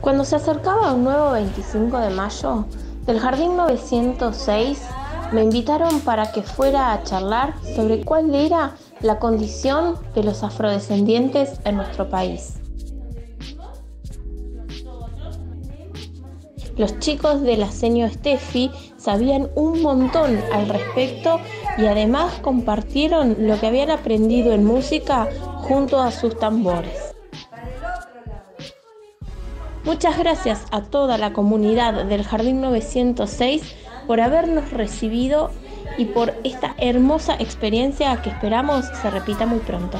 Cuando se acercaba un nuevo 25 de mayo, del Jardín 906 me invitaron para que fuera a charlar sobre cuál era la condición de los afrodescendientes en nuestro país. Los chicos de la Steffi sabían un montón al respecto y además compartieron lo que habían aprendido en música junto a sus tambores. Muchas gracias a toda la comunidad del Jardín 906 por habernos recibido y por esta hermosa experiencia que esperamos se repita muy pronto.